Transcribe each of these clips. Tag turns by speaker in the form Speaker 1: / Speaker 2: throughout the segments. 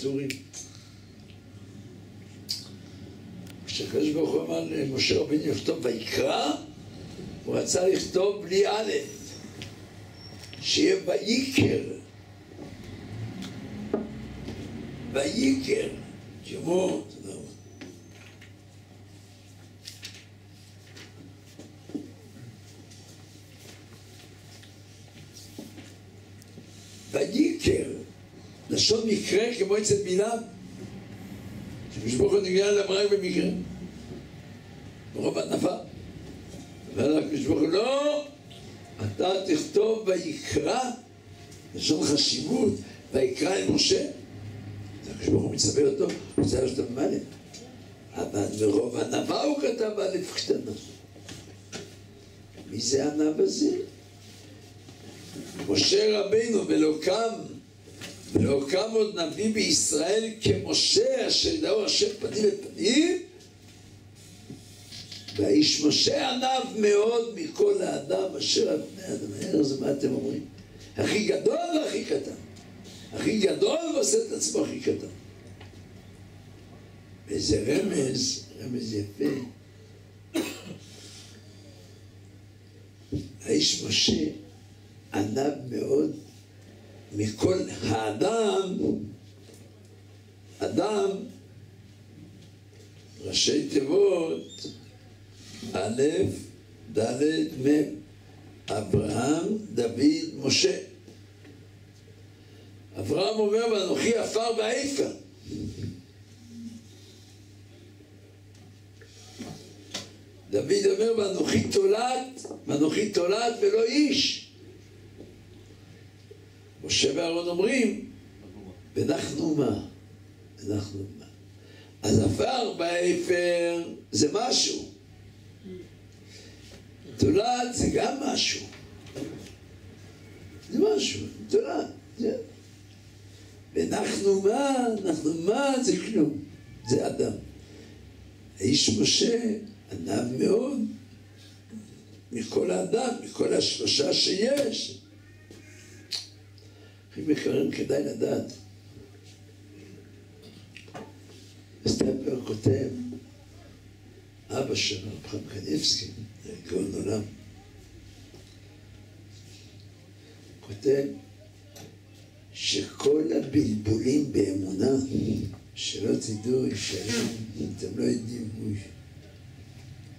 Speaker 1: הטורים. כשהקדוש ברוך הוא אמר למשה רבינו לכתוב ויקרא, הוא רצה לכתוב בלי א', שיהיה ויקר. ויקר, כמו, תודה רבה. ויקר, לשון מקרה כמו אצל בלעם, הוא נגלה אליו רק במקרה, ברוב ענווה. אומר לקדוש ברוך הוא, לא, אתה תכתוב ויקרא, לשון חשיבות, ויקרא אל משה. אז הקדוש הוא מצווה אותו, הוא רוצה לכתוב א', אבל מרוב ענווה הוא כתב א' קטנה. מי זה הענב הזה? משה רבינו ולא קם, ולא קם עוד נביא בישראל כמשה אשר ידעו השם פנים אל פנים והאיש משה ענב מאוד מכל האדם אשר על פני האדם. זה מה אתם אומרים? הכי גדול והכי קטן. הכי גדול ועושה את עצמו הכי קטן. וזה רמז, רמז יפה. האיש משה ענב מאוד מכל האדם, אדם, ראשי תיבות, א', ד', מ', אברהם, דוד, משה. אברהם אומר, ואנוכי עפר ועפר. דוד אומר, ואנוכי תולעת, ואנוכי תולעת ולא איש. משה ואהרון אומרים, ואנחנו מה? אנחנו מה? אז עפר באפר זה משהו. תולעת זה גם משהו. זה משהו, תולעת. זה... ואנחנו מה? אנחנו מה? זה כלום. זה אדם. האיש משה ענב מאוד מכל האדם, מכל השלושה שיש. יקרים, כדאי לדעת. סטמפר כותב, אבא שלו, רב חיים קניבסקי, גאון עולם, כותב שכל הבלבולים באמונה, שלא תדעו, ישלם, אתם לא יודעים,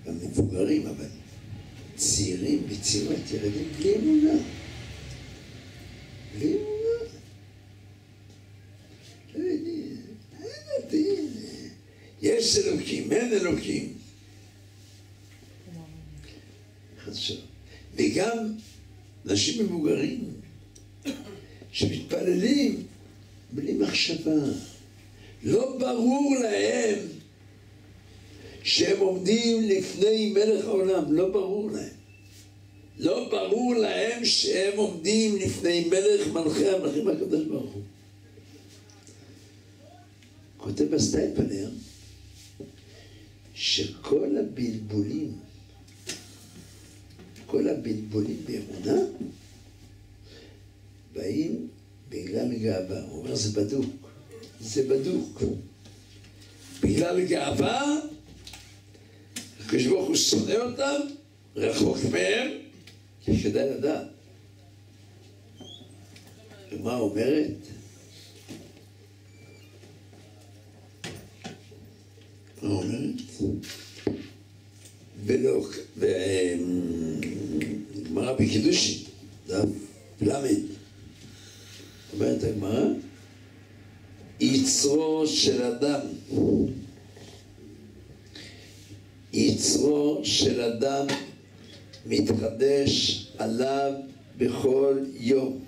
Speaker 1: גם מבוגרים, אבל צעירים וצעירות, ילדים בלי אמונה. בלי אמונה. לא יודעים, אין דתיים. יש אלוקים, אין אלוקים. וגם אנשים מבוגרים שמתפללים בלי מחשבה. לא ברור להם שהם עומדים לפני מלך העולם, לא ברור להם. לא ברור להם שהם עומדים לפני מלך מלכי המלכים הקדוש ברוך הוא. כותב הסטייפלר שכל הבלבולים, כל הבלבולים באמונה באים בגלל גאווה. הוא אומר זה בדוק, זה בדוק. בגלל גאווה הקדוש ברוך הוא שונא אותם, רחוק מהם, כדאי לדעת. ומה אומרת? ולא, וגמרא בקידושין, דף ל', אומרת הגמרא, יצרו של אדם יצרו של אדם מתחדש עליו בכל יום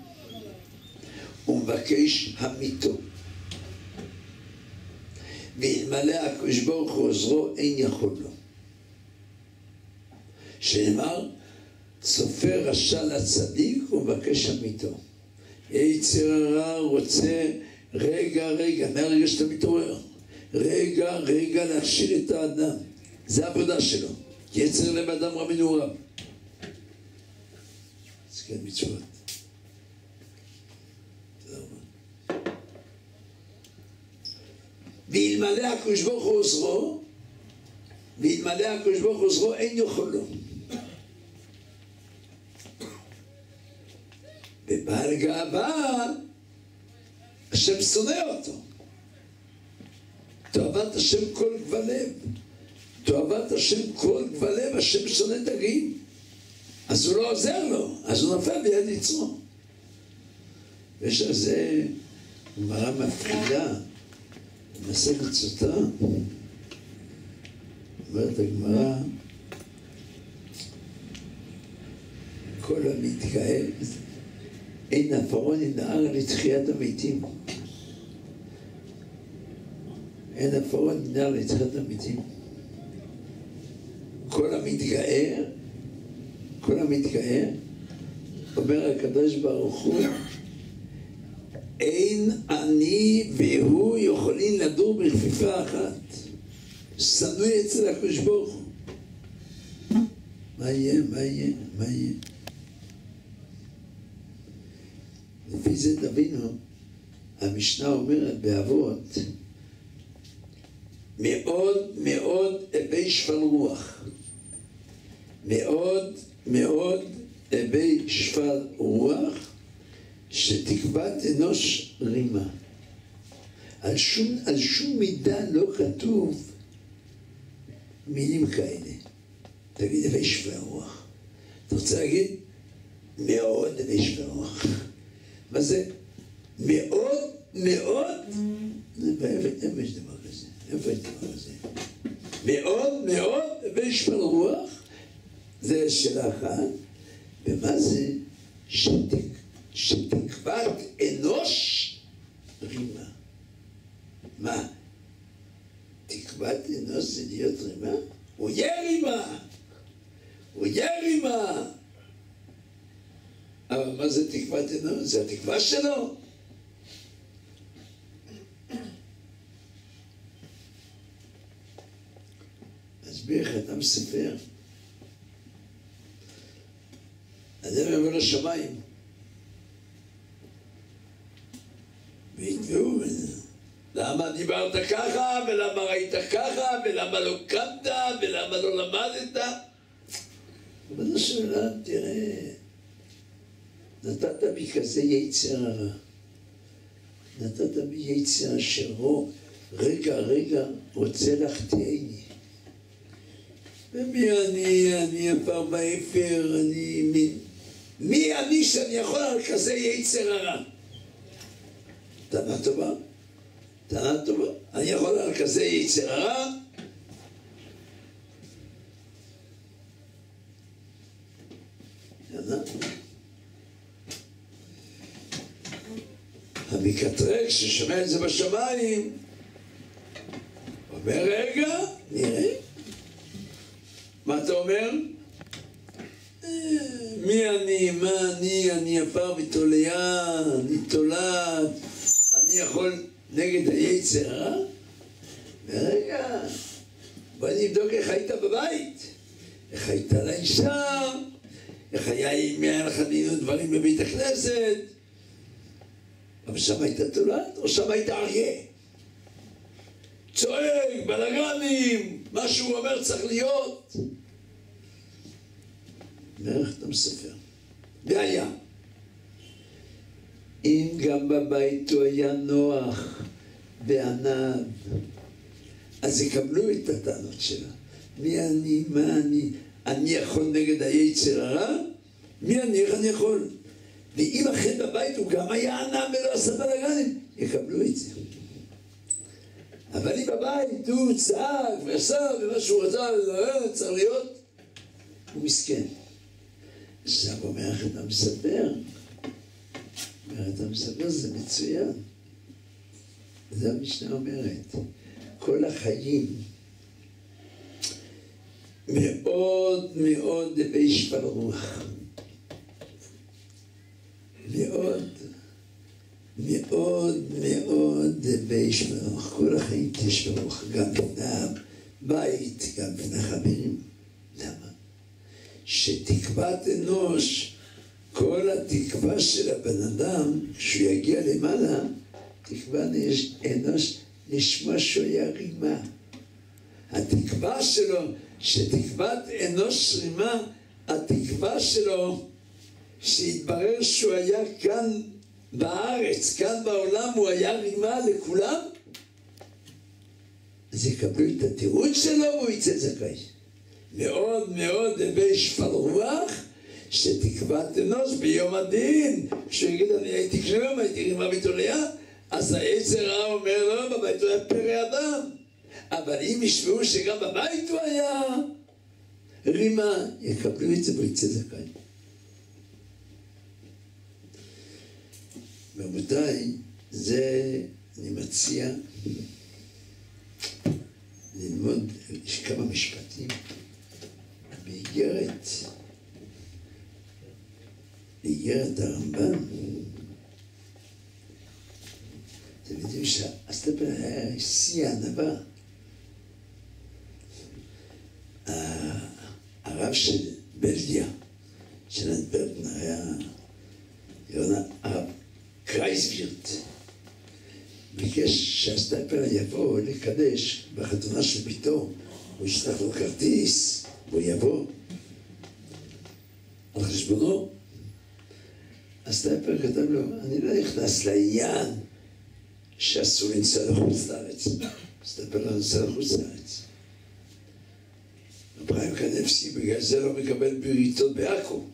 Speaker 1: ומבקש המיתו ואלמלא הקדוש ברוך הוא עוזרו אין יכול לו שנאמר צופה רשע לצדיק ומבקש המיתו יצר הרע רוצה רגע רגע מהרגע שאתה מתעורר רגע רגע להכשיל את האדם זה העבודה שלו. יצר לב אדם רע מנעוריו. אז כן מצוות. תודה רבה. ואלמלא הקדוש ברוך הוא עוזרו, ואלמלא הקדוש ברוך הוא עוזרו, אין יכולו. ובעל גאווה, השם שונא אותו. תאוות השם כל גבלב. תאוות השם כל גבלב, השם שונא דגים. אז הוא לא עוזר לו, אז הוא נופל ביד יצרו. ויש על זה גמרא מפחידה, במסכת סוטה, אומרת הגמרא, כל המתקהל, אין עפרון ינער לתחיית המתים. אין עפרון ינער לתחיית המתים. כל המתגאה, כל המתגאה, אומר הקדוש ברוך הוא, אין אני והוא יכולים לדור בכפיפה אחת. שנוא אצל הקדוש ברוך. מה יהיה? מה יהיה? מה יהיה? לפי זה תבינו, המשנה אומרת באבות, מאוד מאוד אבי שפל רוח. מאוד מאוד אבי שפל רוח, שתקוות אנוש רימה. על שום, על שום מידה לא כתוב מילים כאלה. תגיד אבי שפל רוח. אתה רוצה להגיד? מאוד אבי שפל רוח. מה זה? מאוד מאוד? איפה יש דבר כזה? איפה יש דבר כזה? מאוד מאוד אבי שפל רוח? זה שאלה אחת. ומה זה שתק, שתקוות אנוש רימה? מה? תקוות אנוש זה להיות רימה? הוא יהיה רימה! הוא יהיה רימה! אבל מה זה תקוות אנוש? זה התקווה שלו? אסביר לך, אתה מספר. אדם יבוא לשמיים ויתבעו ממנו. למה דיברת ככה, ולמה ראית ככה, ולמה לא קמת, ולמה לא למדת? ריבונו של עולם, תראה, נתת בי כזה יצר הרע. נתת בי יצר אשר הוא, רגע רגע רוצה לחטאני. ומי אני, אני עפר באפר, אני מין... מי אני שאני יכול על כזה יצר הרע? טענה טובה, טענה טובה. אני יכול על כזה יצר הרע? המקטרק ששומע את זה בשמיים אומר רגע, נראה מה אתה אומר? מי אני, מה אני, אני עפר ותוליה, אני תולעת, אני יכול נגד היצר, אה? ורגע, בוא נבדוק איך היית בבית, איך היית לאישה, איך היה, אם היה לך דין ודברים בבית הכנסת, אבל שם היית תולעת, או שם היית אריה? צועק, בלאגנים, מה שהוא אומר צריך להיות. ואיך אתה מספר? והיה. אם גם בבית הוא היה נוח וענב, אז יקבלו את הטענות שלה. מי אני, מה אני, אני יכול נגד היצר הרע? מי אני, איך אני יכול? ואם אכן בבית הוא גם היה ענב ולא עשה בלאגנים, יקבלו את זה. אבל אם בבית הוא צעק ועשה ומה שהוא רצה, צריך להיות, הוא מסכן. עכשיו אומר איך אתה מספר? אתה מספר זה מצוין. זה המשנה אומרת. כל החיים מאוד מאוד בישפל רוח. מאוד, מאוד מאוד בישפל רוח. כל החיים תשפל רוח, גם בין הבית, גם בין החברים. למה? שתקוות אנוש, כל התקווה של הבן אדם, כשהוא יגיע למעלה, תקווה אנוש לשמוע שהוא היה רימה. התקווה שלו, שתקוות אנוש רימה, התקווה שלו, שהתברר שהוא היה כאן בארץ, כאן בעולם, הוא היה רימה לכולם, אז יקבלו את התיעוד שלו והוא יצא זכאי. מאוד מאוד הווי שפל רוח, שתקוות אנוש ביום הדין, כשהוא יגיד אני הייתי כשלום, הייתי רימה בתוליה, אז העצר רע אומר לו, בבית הוא היה פרא אדם. אבל אם ישמעו שגם בבית הוא היה רימה, יקבלו את זה ויצא זכאי. רבותיי, זה, אני מציע ללמוד, כמה משפטים באיגרת, באיגרת הרמב"ם. אתם יודעים שהסטפל היה שיא הענווה. הרב של בלגיה, של אנטברטן, היה יונה, הרב קרייסווירט, ביקש שהסטייפר יבוא לקדש בחתונה של ביתו, הוא ישלח לו כרטיס, והוא יבוא על חשבונו. הסטייפר כתב לו, אני לא נכנס לעניין שאסור לנסוע לחוץ לארץ. הסטייפר לא נוסע לחוץ לארץ. אברהם קנפסקי בגלל זה לא מקבל בריתות בעכו.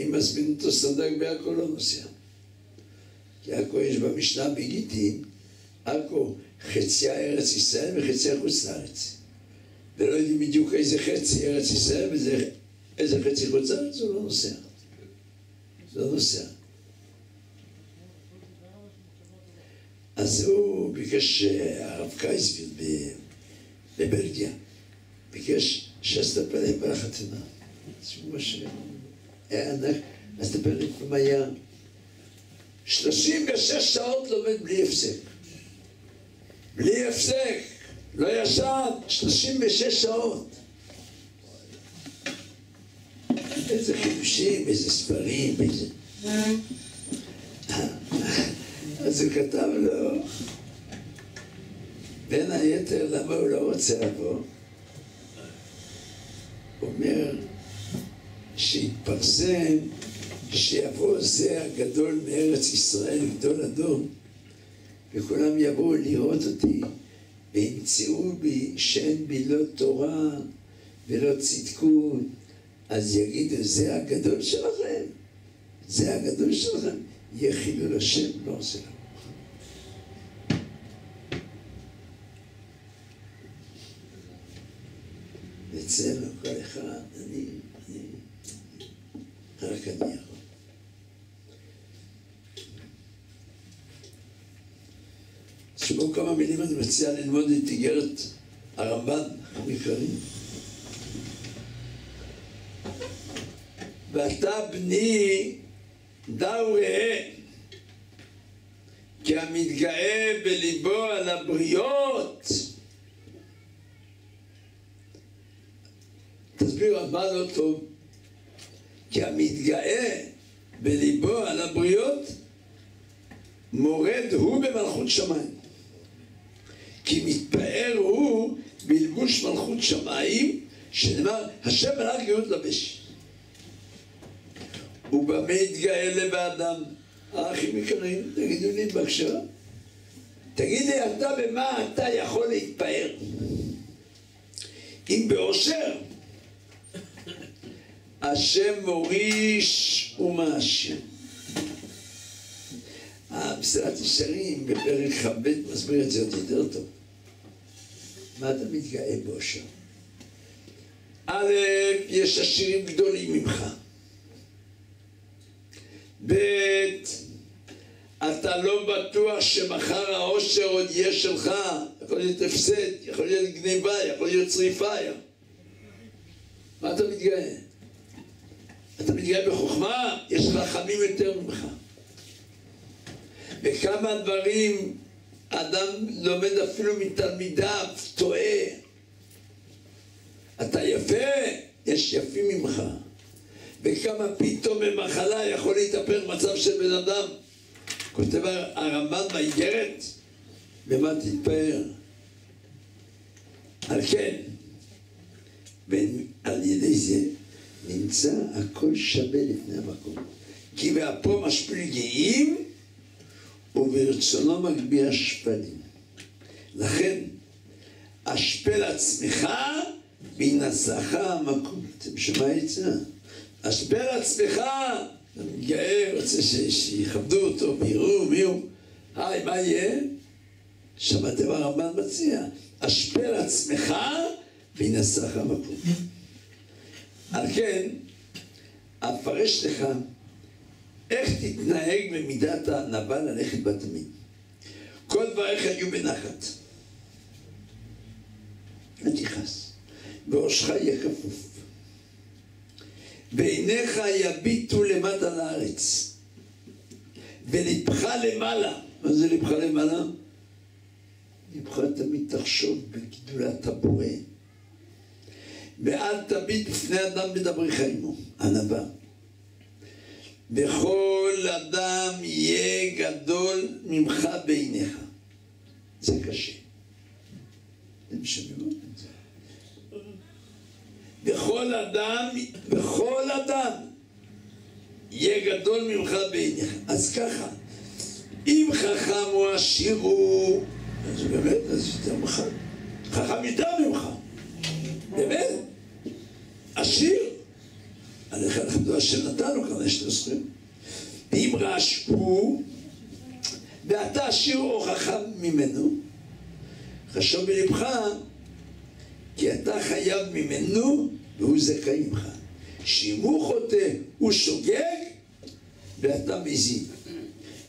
Speaker 1: אם מזמין אותו סנדק בעכו לא נוסע. כי עכו יש במשנה בגיטין, עכו חציה ארץ ישראל וחציה חוץ לארץ. ולא יודעים בדיוק איזה חצי ארץ ישראל ואיזה חצי חוץ לארץ, הוא לא נוסע. לא נוסע. אז הוא ביקש הרב קייסביר בבלגיה. ביקש שאסתפר להם בחתונה. תשמעו מה שהיה ענק, אסתפר להם היה 36 שעות לומד בלי הפסק. בלי הפסק, לא ישן, 36 שעות. איזה חידושים, איזה ספרים, איזה... אז הוא כתב לו, בין היתר למה הוא לא רוצה לבוא, אומר שהתפרסם שיבוא זה הגדול מארץ ישראל, גדול אדום, וכולם יבואו לראות אותי וימצאו בי שאין בי לא תורה ולא צדקות, אז יגידו, זה הגדול שלכם, זה הגדול שלכם, יהיה השם, לא עושה לנו. אצלנו כל אחד, אני, אני, רק אני יכול. תשמעו כמה מילים אני מציע ללמוד את איגרת הרמב"ן המקראים. ואתה בני דאו ראה כי המתגאה בליבו על הבריות. תסביר מה לא טוב? כי המתגאה בליבו על הבריות מורד הוא במלכות שמיים. כי מתפאר הוא בלבוש מלכות שמיים שנאמר השם מלאך גאות לבש ובמה יתגאה לב האדם האחים יקרים תגידו לי בבקשה תגיד לי אתה במה אתה יכול להתפאר אם באושר השם מוריש ומאשר. המסילת ישרים בפרק כ"ב מסביר את זה עוד יותר טוב. מה אתה מתגאה בו שם? א', יש עשירים גדולים ממך. ב', אתה לא בטוח שמחר העושר עוד יהיה שלך, יכול להיות הפסד, יכול להיות גניבה, יכול להיות שריפה. מה אתה מתגאה? אתה מתגאה בחוכמה, יש חכמים יותר ממך. בכמה דברים אדם לומד אפילו מתלמידיו, טועה. אתה יפה, יש יפים ממך. וכמה פתאום במחלה יכול להתהפך מצב של בן אדם. כותב הרמב"ן באיגרת, במה תתפאר? על כן, ועל ידי זה נמצא הכל שווה לפני המקום. כי באפו משפיל גאים וברצונו מגביה שפלים. לכן, אשפל עצמך וינשאך המקום. אתם שומעים את זה? אשפל עצמך, אתה מתגאה, רוצה שיכבדו אותו, ויראו מי הוא. היי, מה יהיה? שמעתם הרמב"ן מציע, אשפל עצמך וינשאך המקום. על כן, אפרש לך איך תתנהג במידת הענווה ללכת בתמיד. כל דבריך יהיו בנחת. אל תכעס. וראשך יהיה כפוף. ועיניך יביטו למטה לארץ. ולבך למעלה. מה זה לבך למעלה? לבך תמיד תחשוב בגידולת הבורא. ואל תביט בפני אדם בדבריך עמו, ענווה. וכל אדם יהיה גדול ממך בעיניך. זה קשה. אתם שומעים זה? וכל אדם, וכל אדם יהיה גדול ממך בעיניך. אז ככה, אם חכם או עשיר הוא, אז באמת, אז יותר ממך. חכם יותר ממך. באמת. עשיר. עליך לכבדו אשר נתנו כאן יש לזכויות. ואם רעש הוא, ואתה עשיר או חכם ממנו, חשוב בלבך, כי אתה חייב ממנו והוא זכאי ממך. שאם הוא חוטא, הוא שוגג, ואתה מזין.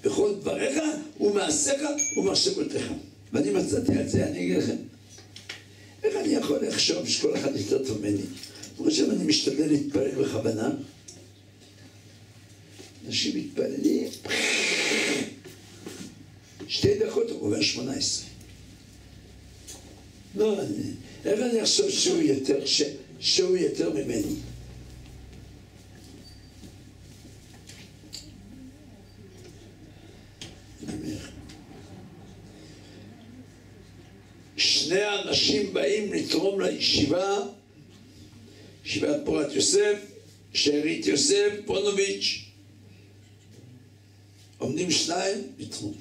Speaker 1: בכל דבריך ומעשיך ומחשבותיך. ואני מצאתי על זה, אני אגיד לכם. איך אני יכול לחשוב שכל אחד יותר טוב ממני? עכשיו אני משתדל להתפלל בכוונה. אנשים מתפללים, שתי דקות הוא עובר שמונה עשרה. לא, איך אני אחשוב שהוא יותר, ש, שהוא יותר ממני? שני אנשים באים לתרום לישיבה ישיבת פורת יוסף, שארית יוסף, פונוביץ', עומדים שניים בתחום.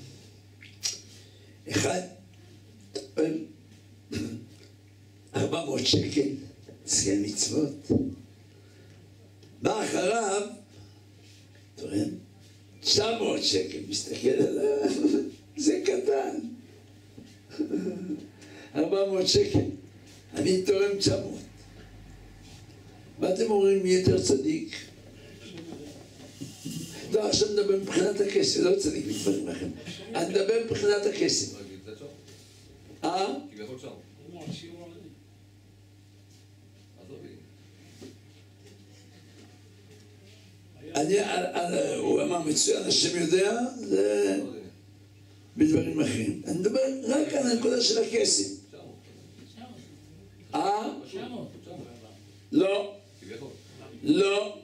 Speaker 1: אחד, ארבע מאות שקל, סגן מצוות. בא אחריו, תשע מאות שקל, מסתכל עליו, זה קטן. ארבע מאות שקל, אני תורם תשע מאות. מה אתם אומרים מי יותר צדיק? לא, עכשיו נדבר מבחינת הכסף, לא צדיק מדברים לכם. אני מדבר מבחינת הכסף. אה? אני, הוא אמר מצוין, השם יודע, זה בדברים אחרים. אני מדבר רק על הנקודה של הכסף. אה? לא. לא.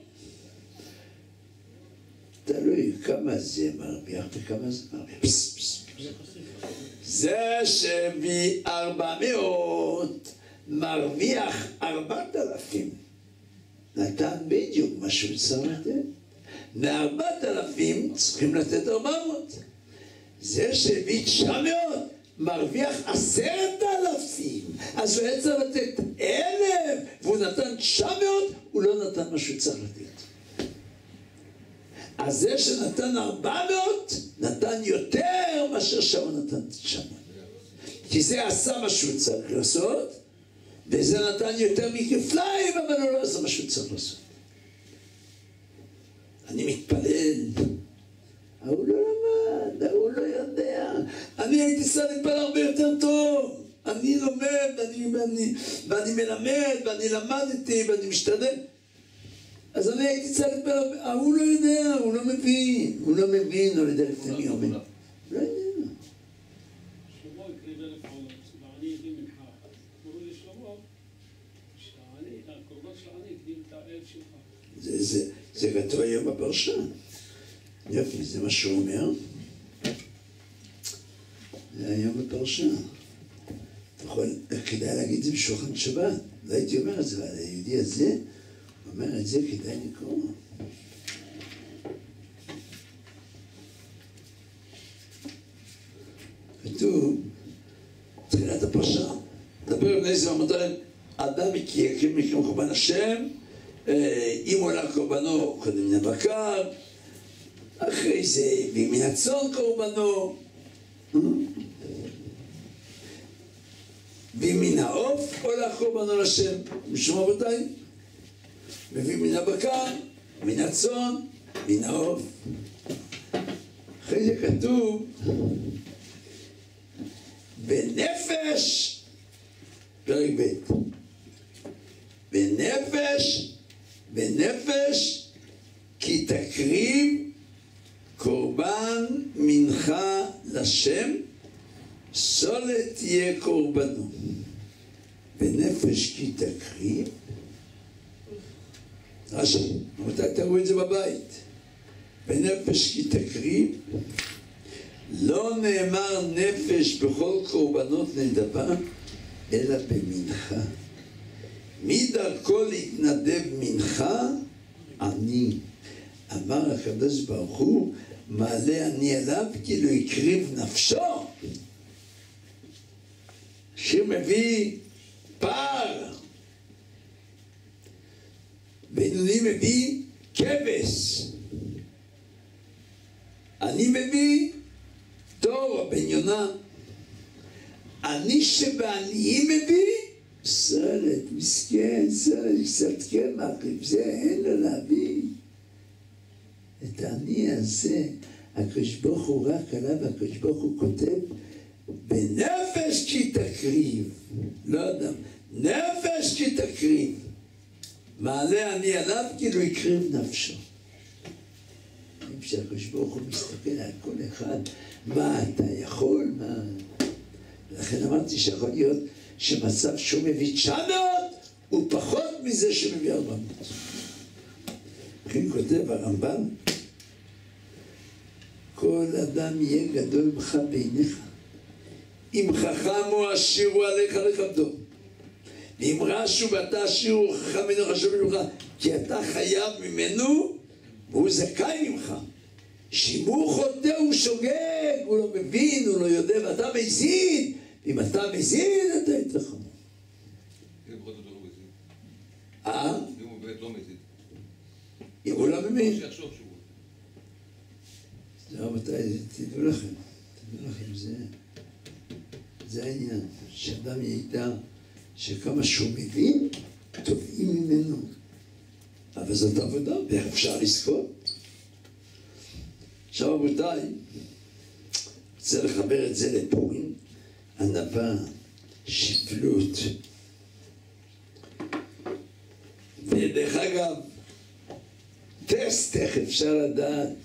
Speaker 1: תלוי כמה זה מרוויח וכמה זה מרוויח. זה שהביא ארבע מאות מרוויח ארבעת אלפים. נתן בדיוק מה שהוא צריך לתת. מארבעת אלפים צריכים לתת ארבע מאות. זה שהביא תשע מאות מרוויח עשרת אלפים, אז הוא היה צריך לתת אלף, והוא נתן תשע מאות, הוא לא נתן מה שהוא צריך לתת. אז זה שנתן ארבע מאות, נתן יותר מאשר שם נתן תשע מאות. כי זה עשה מה שהוא צריך לעשות, וזה נתן יותר מכפליים, אבל הוא לא עשה מה שהוא צריך לעשות. אני מתפלל. ההוא לא למד, ההוא לא יודע. אני הייתי צריך להתפלל הרבה יותר טוב. אני לומד, ואני, ואני, ואני מלמד, ואני למדתי, ואני משתדל. אז אני הייתי צריך ההוא לא יודע, הוא לא מבין. הוא לא מבין, לא יודע לפני מי עומד. לא יודע. זה, זה, זה כתוב היום בפרשה. יופי, זה מה שהוא אומר. זה היום. יכול, כדאי להגיד את זה בשולחן שבת. לא הייתי אומר את זה, אבל היהודי הזה אומר את זה, כדאי לקרוא. כתוב, תחילת הפרשה, דבר בני ישראל אמרתם, אדם יקריב מקרים קורבן השם, אה, אם עולה קורבנו קודם מן הבקר, אחרי זה הביא מן הצאן קורבנו, ומן העוף עולה קורבנו לשם, משום רבותיי, מביא מן הבקר, מן הצאן, מן העוף. אחרי זה כתוב בנפש, פרק ב', בנפש, בנפש, כי תקריב קורבן מנחה לשם, סולת תהיה קורבנו. בנפש כי תקריב, רש"י, מתי תראו את זה בבית? בנפש כי תקריב, לא נאמר נפש בכל קורבנות נדבה, אלא במנחה. מי דרכו להתנדב מנחה? אני. אמר הקדוש ברוך הוא, מעלה אני אליו כאילו הקריב נפשו. שיר מביא פער. בינוני מביא כבש. אני מביא תור, בן יונה. אני שבעניים מביא סרט, מסכן, סרט, קצת קמח, עם זה אין לו להביא. את העני הזה, הקדוש ברוך הוא רק עליו, הקדוש ברוך הוא כותב, בנפש כי תקריב, לא אדם, נפש כי תקריב. מעלה אני עליו כאילו הקריב נפשו. כשהקדוש ברוך הוא מסתכל על כל אחד, מה אתה יכול, מה... לכן אמרתי שיכול להיות שמצב שהוא מביא 900 הוא פחות מזה שמביא 400. לכן כותב הרמב"ם, כל אדם יהיה גדול ממך בעיניך. אם חכם הוא עשיר הוא עליך לכבדו. ואם רשו ואתה חכם אינו חשוב ממך, כי אתה חייב ממנו והוא זכאי ממך. הוא חוטא הוא שוגג, הוא לא מבין, הוא לא יודע, ואתה מזין, אם אתה מזין, אתה יותר חמור.
Speaker 2: לא.
Speaker 1: אה?
Speaker 2: אם הוא באמת לא מזיד.
Speaker 1: אם הוא לא מבין. זה רבותיי, תדעו לכם, תדעו לכם, זה, זה העניין, שאדם ידע שכמה שהוא מבין, תובעים ממנו. אבל זאת עבודה, ואיך אפשר לזכות? עכשיו רבותיי, רוצה לחבר את זה לפורים, ענווה, שפלות. ודרך אגב, טסט, איך אפשר לדעת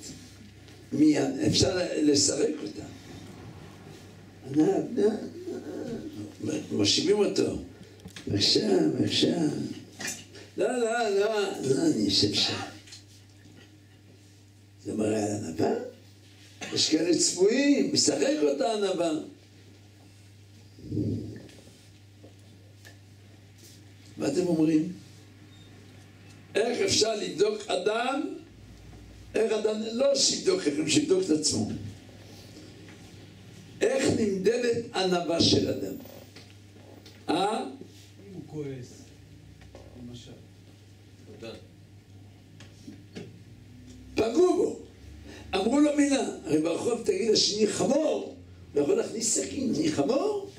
Speaker 1: מי, אפשר לסרק אותה. מושיבים אותו. בבקשה, בבקשה. לא, לא, לא, לא, אני אשב שם. זה מראה על ענווה? יש כאלה צבועים, משחק אותה ענווה. מה אתם אומרים? איך אפשר לבדוק אדם, איך אדם, לא שיבדוק אחרים, שיבדוק את עצמו. איך נמדדת ענווה של אדם? אה?
Speaker 3: כועס, למשל.
Speaker 2: קטן.
Speaker 1: פגעו בו. אמרו לו מילה, הרי ברחוב תגיד לשני חמור, הוא יכול להכניס סכין, אני חמור?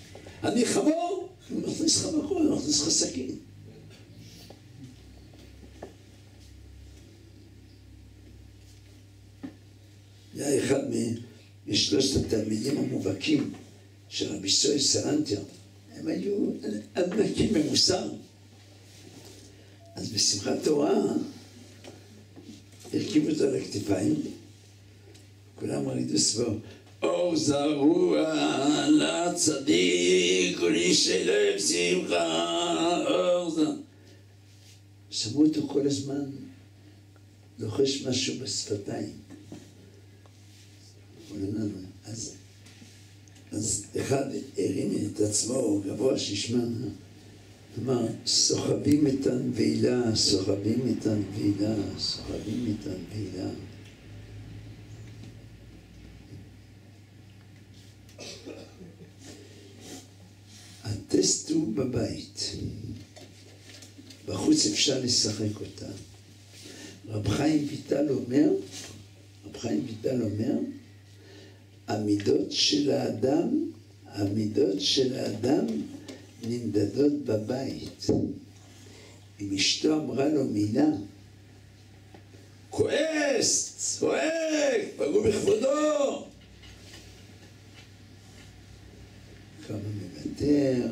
Speaker 1: אני חמור? הוא מכניס לך מקום, הוא מכניס לך סכין. היה אחד משלושת התלמידים המובהקים של רבי סוי סלנטר. הם היו ענקים במוסר. אז בשמחת תורה הרכיבו אותו על הכתפיים, כולם רקדו סביבו. אור זרוע לצדיק ולאיש לב שמחה, אור זרוע. שמעו אותו כל הזמן לוחש משהו בשפתיים. אז אז אחד הרים את עצמו גבוה שישמע, אמר, סוחבים את הנבילה, סוחבים את הנבילה, סוחבים את הנבילה. הטסט הוא בבית. בחוץ אפשר לשחק אותה. רב חיים ויטל אומר, רב חיים ויטל אומר, המידות של האדם, המידות של האדם נמדדות בבית. אם אשתו אמרה לו מילה, כועס, צועק, פגעו בכבודו. כמה מוותר,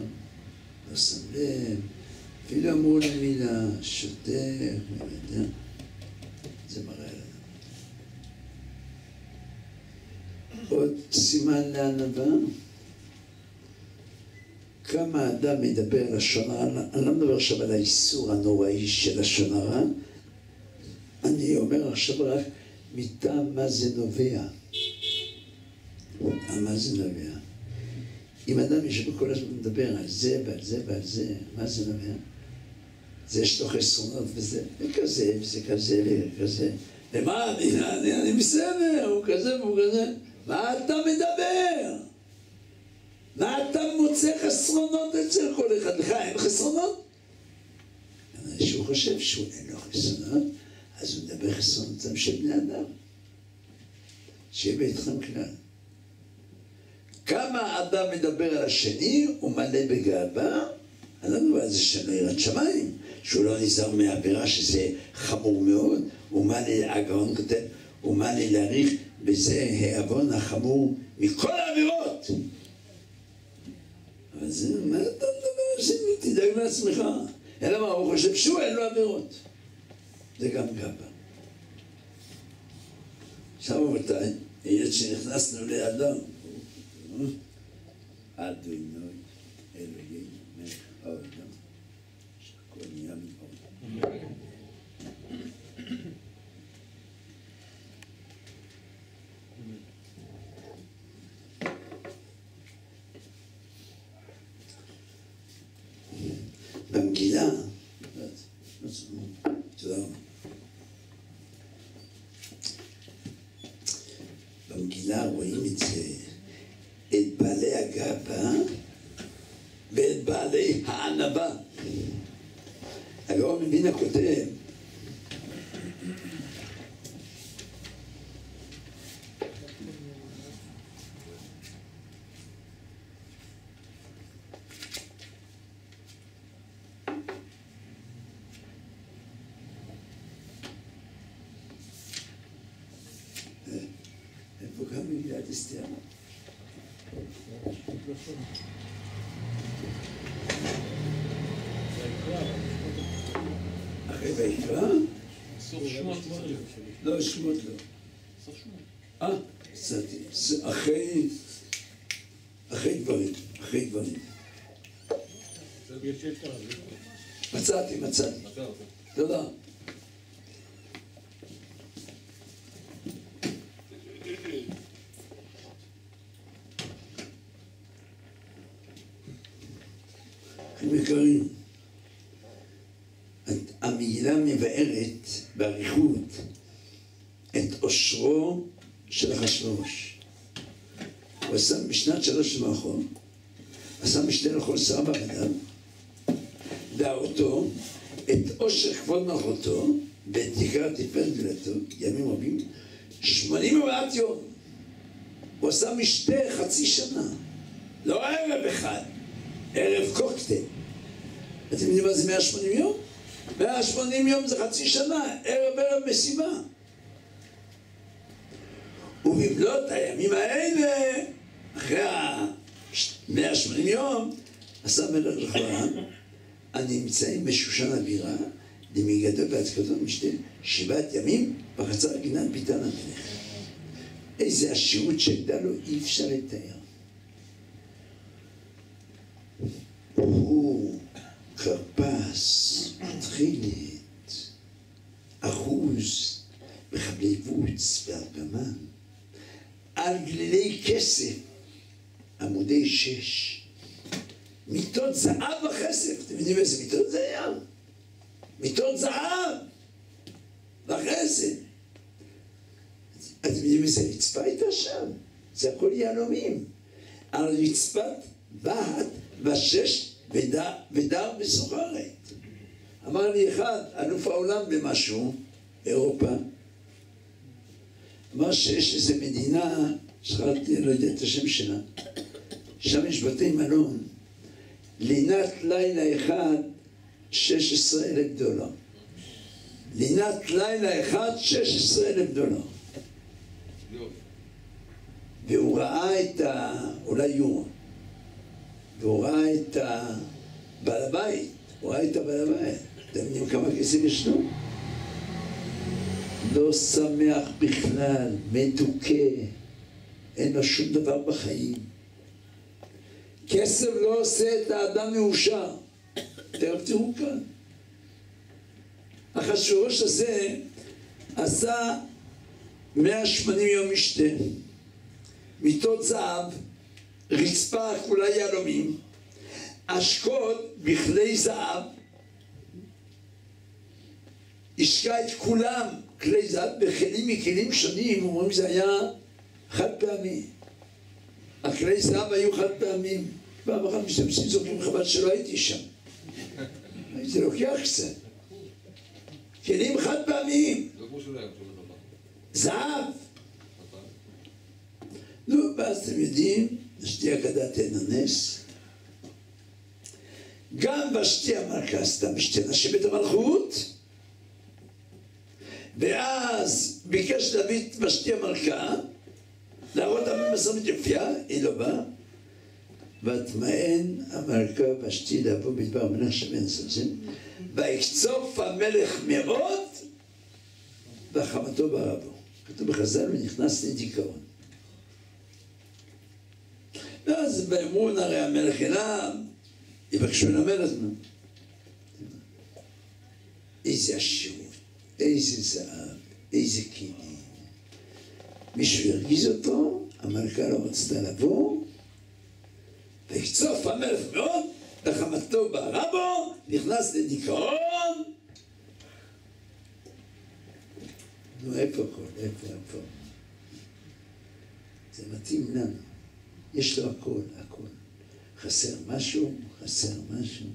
Speaker 1: לא שם לב, אפילו אמרו לו מילה, שוטר, מוותר. זה מראה לנו. עוד סימן לענווה. כמה אדם מדבר לשון הרע, אני לא מדבר עכשיו על האיסור הנוראי של לשון הרע, אני אומר עכשיו רק מטעם מה זה נובע. מה זה נובע. אם אדם יושב כל הזמן מדבר על זה ועל זה ועל זה, מה זה נובע? זה יש לו חסרונות וזה, וכזה, וזה כזה, וכזה. למה? אני בסדר, הוא כזה והוא כזה. מה אתה מדבר? מה אתה מוצא חסרונות אצל כל אחד? לך אין חסרונות? שהוא חושב שהוא אין לו חסרונות, אז הוא מדבר חסרונותם של בני אדם. שיהיה ביתכם כלל. כמה אדם מדבר על השני, הוא מלא בגאווה, אני לא מדבר על זה שאין יראת שמיים, שהוא לא נזהר מעבירה, שזה חמור מאוד, ומה לי, הגאון כותב, ומה לי להעריך בזה העוון החמור מכל העבירות. אבל זה, מה אתה מדבר שני? תדאג לעצמך. אלא מה, הוא חושב שהוא אין לו עבירות. זה גם גאווה. עכשיו רבותיי, היות שנכנסנו לאדם, אדוני אלוהי מלך העולם, שהכל נהיה מבורך. במגילה, תודה רבה. במגילה רואים את זה, את בעלי הגאווה ואת בעלי הענווה. הגאון מבינה כותב איפה גם מגילת אסתר? אחרי ויקרא?
Speaker 3: סוף שמות.
Speaker 1: לא, שמות לא.
Speaker 3: סוף שמות.
Speaker 1: אה. זה אחרי... אחרי דברים. אחרי דברים. מצאתי, מצאתי.
Speaker 2: מצא, מצא.
Speaker 1: תודה. אחים יקרים, המגילה מבארת באריכות את עושרו של אחשוורוש. הוא עשה בשנת שלוש למאחור, עשה משתה לכל שר בגדיו, דאותו את עושר כבוד מלכותו ואת יקר תפארת גדולתו, ימים רבים, שמונים וארבעת יום. הוא עשה משתה חצי שנה, לא ערב אחד, ערב קוקטייל. אתם יודעים מה זה 180 יום? 180 יום זה חצי שנה, ערב ערב מסיבה. ובמלאת הימים האלה, אחרי ה-180 יום, עשה מלך לכאורה, הנמצאים בשושן הבירה, דמגדול בהצקתו משתה שבעת ימים בחצר גינת ביתן המלך. איזה עשירות שהייתה לו, אי אפשר לתאר. הוא כרפס, תכלת, אחוז, בחבלי בוץ וארגמן, על גלילי כסף, עמודי שש. מיטות זהב וכסף. אתם יודעים איזה מיטות היה? מיטות זהב וכסף. אתם יודעים איזה רצפה הייתה שם? זה הכל יהלומים. על רצפת בהת ושש ודר, וסוחרת. אמר לי אחד, אלוף העולם במשהו, באירופה, אמר שיש איזו מדינה, שכחתי, לא יודע את השם שלה, שם יש בתי מלון, לינת לילה אחד, 16 אלף דולר. לינת לילה אחד, 16 אלף דולר. והוא ראה את ה... אולי יורו. והוא ראה את הבעל הבית, הוא ראה את הבעל הבית. אתם יודעים כמה כסף יש לו? לא שמח בכלל, מדוכא, אין לו שום דבר בחיים. כסף לא עושה את האדם מאושר. תכף תראו כאן. אחשוורוש הזה עשה 180 יום משתה. מיטות זהב, רצפה כולה יהלומים, אשקות בכלי זהב, השקע את כולם, כלי זהב, בכלים מכלים שונים, אומרים זה היה חד פעמי. הכלי זהב היו חד פעמים. פעם אחת משתמשים זוכרים חבל שלא הייתי שם. הייתי לוקח קצת. כלים חד פעמיים. זהב. נו, ואז אתם יודעים, ושתי אגדת אין הנס. גם ושתי המלכה עשתה משתי נשים בית המלכות, ואז ביקש דוד ושתי המלכה להראות המסורת יופייה, היא לא באה. ותמאן המלכה ושתי לבוא בדבר מלך שמן סוסים, ויקצוף המלך מאוד, וחמתו ברבו. כתוב בחז"ל, ונכנס לדיכאון. ואז באמון הרי המלך אליו, יבקשו למלך מה? איזה עשירות, איזה זהב, איזה קינים. מישהו הרגיז אותו, המלכה לא רצתה לבוא, ויקצוף המלך מאוד, וחמתו בערה בו, נכנס לדיכאון. נו, איפה הכל? איפה, איפה? זה מתאים לנו. יש לו הכל, הכל. חסר משהו, חסר משהו,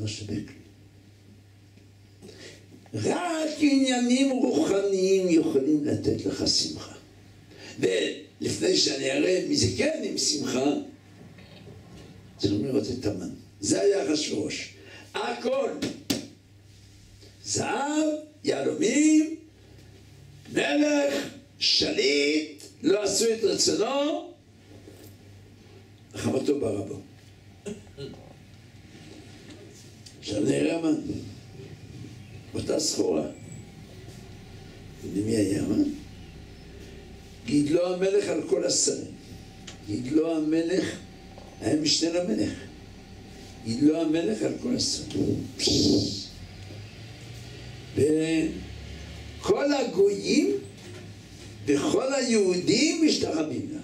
Speaker 1: לא שווה כלום. רק עניינים רוחניים יכולים לתת לך שמחה. ולפני שאני אראה מי זה כן עם שמחה, צריכים לראות את המן. זה היה אחשוורוש. הכל. זהב, יהלומים, מלך, שליט, לא עשו את רצונו, חמתו ברבו. עכשיו נראה מה. אותה סחורה. ומי היה מה? גידלו המלך על כל השרים. גידלו המלך, היה משנה למלך. גידלו המלך על כל השרים. וכל הגויים וכל היהודים משתחווים לה.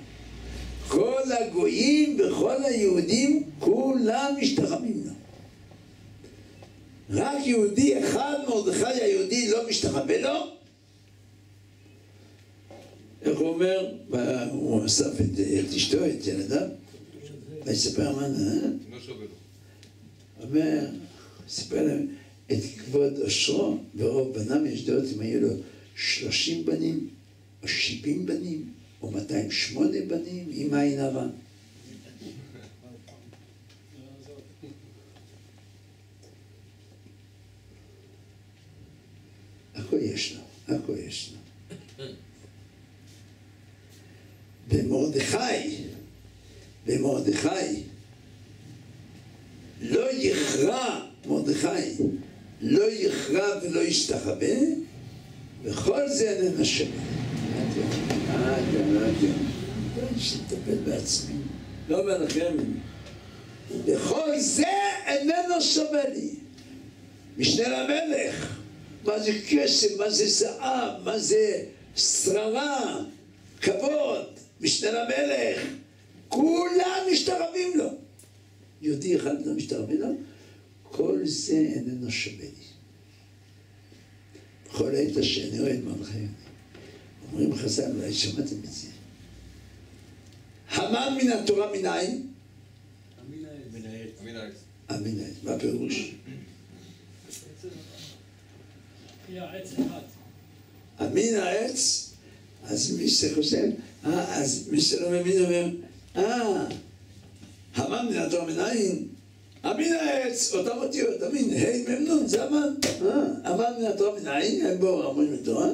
Speaker 1: כל הגויים וכל היהודים כולם משתחווים לה. רק יהודי אחד, מרדכי היהודי, לא משתחווה לו. איך הוא אומר? הוא אסף את, אשתו, את ילדיו, ויספר מה, אה?
Speaker 2: לא.
Speaker 1: אומר, סיפר להם את כבוד אושרו ורוב בניו, יש דעות אם היו לו שלושים בנים, או שבעים בנים, או מאתיים שמונה בנים, עם עין הרע. הכל יש לו, הכל יש לו. ומרדכי, ומרדכי, לא יכרע מרדכי, לא יכרע ולא ישתחווה, וכל זה איננו שווה. יש לטפל בעצמי. לא אומר לכם, וכל זה איננו שווה לי. משנה למלך, מה זה כסף, מה זה זהב, מה זה שררה, כבוד, משנה למלך, כולם משתרבים לו. יהודי אחד לא משתרבים לו, כל זה איננו שווה לי. בכל עת את מרדכי יהודי. אומרים חז"ל, אולי שמעתם את זה. המן מן התורה מנין?
Speaker 2: אמין העץ.
Speaker 1: המין העץ. מה הפירוש? המין העץ, אז מי שחושב, אה, אז מי שלא מבין אומר, אה, המן מן התורה מנין? המין העץ, אותם אותיות, המין, ה' מ' נ', זה המן. אה, המן מן התורה מנין? אין בו המון בתורה.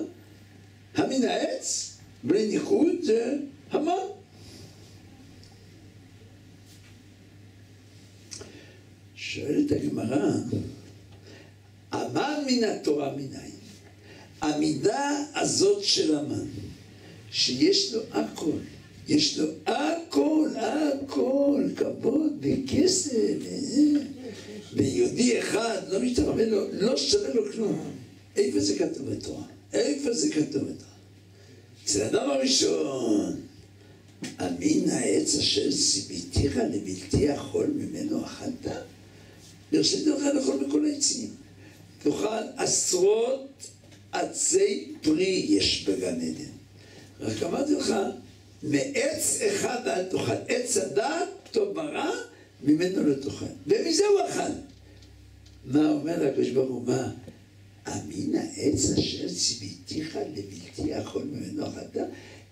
Speaker 1: המין העץ, בלי ניחוד, זה המן. שואלת הגמרא, המן מן התורה מנין? המידה הזאת של המן, שיש לו הכל, יש לו הכל, הכל, כבוד וכסף, אה, ויהודי אחד לא משתרבב לו, לא שווה לו כלום. איפה זה כתוב בתורה? איפה זה כתוב בתורה? אצל האדם הראשון, אמין העץ אשר ציוויתיך לבלתי יכול ממנו אכלת? והרשיתי לך לאכול מכל העצים. תאכל עשרות עצי פרי יש בגן עדן. רק אמרתי לך, מעץ אחד אל תאכל. עץ הדעת, טוב ברע, ממנו לא תאכל. ומזה הוא אכל. מה אומר הקדוש ברוך הוא? מה? אמין העץ אשר ציוויתיך לבלתי יכול ממנו אכלת?